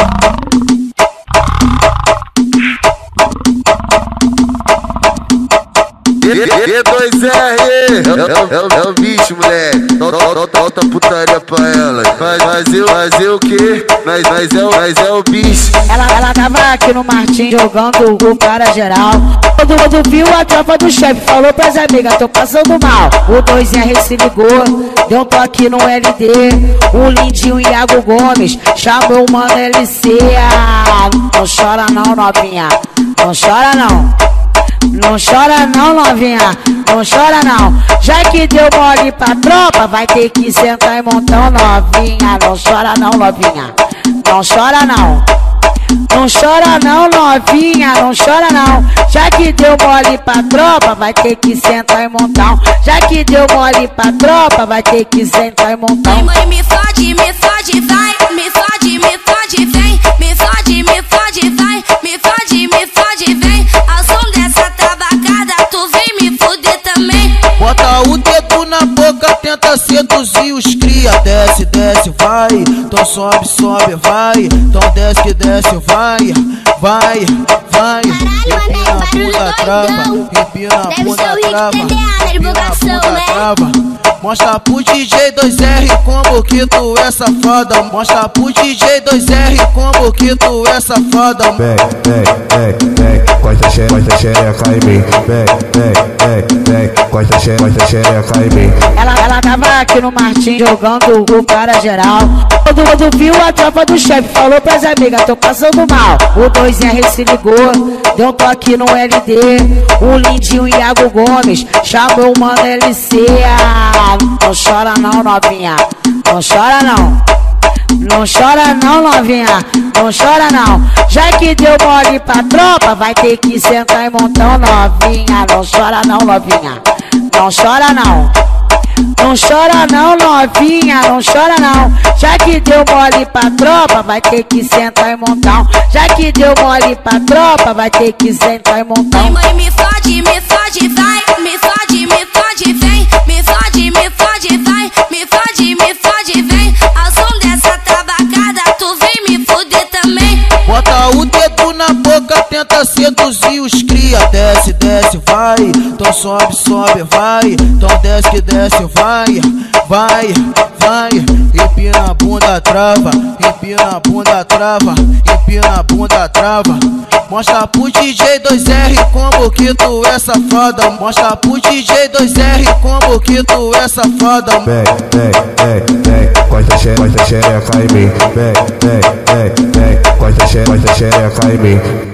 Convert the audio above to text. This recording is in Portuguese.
Thank you. E2R, é, o bicho, moleque. Solta putaria pra ela. Eu, mas eu o quê? Mas, mas, é, mas é o bicho. Ela, ela tava aqui no Martim jogando o cara geral. Todo mundo viu a tropa do chefe, falou pras amigas, tô passando mal. O 2R se ligou, deu um toque no LD. O lindinho Iago Gomes chamou o mano LC. Ah, não chora não, novinha. Não chora não. Não chora não, novinha, não chora não. Já que deu mole pra tropa, vai ter que sentar em montão, novinha. Não chora não, novinha, não chora não. Não chora não, novinha, não chora não. Já que deu mole pra tropa, vai ter que sentar em montão. Já que deu mole pra tropa, vai ter que sentar em montão. Mãe, mãe, me fode, me fode, vai, tenta seduzir os cria. Desce, desce, vai. Então sobe, sobe, vai. Então desce que desce, vai. Vai, vai. Empina a bunda, trava. Empina a bunda, trava. Empina a bunda, trava. Mostra pro DJ 2R como que tu é safada. Mostra pro DJ 2R como que tu é safada. Vem, vem, vem, vem, corta xereca, em mim. Vem, vem, vem, vem, corta xereca, corta xereca em mim. Ela, ela tava aqui no Martim jogando o cara geral. Todo mundo viu a tropa do chefe, falou pras amigas, tô passando mal. O 2R se ligou, deu um toque no LD. O lindinho Iago Gomes chamou o mano LC. Ah, não chora não, novinha. Não chora não. Não chora não, novinha. Não chora não. Já que deu mole pra tropa, vai ter que sentar em montão, novinha. Não chora não, novinha. Não chora não. Não chora não, novinha, não chora não. Já que deu mole pra tropa, vai ter que sentar em montão. Já que deu mole pra tropa, vai ter que sentar em montão. Mãe, mãe, me fode, me fode, vai, me fode, tenta seduzir os cria. Desce, desce, vai. Então sobe, sobe, vai. Então desce desce, vai. Vai, vai. Empina a bunda, trava. Empina a bunda, trava. Empina a bunda, trava. Mostra pro DJ 2R como que tu é safada. Mostra pro DJ 2R como que tu é safada. Vem, vem, vem, vem, corta xereca, corta xereca em mim. Vem, vem, vem, vem, corta xereca, corta em mim.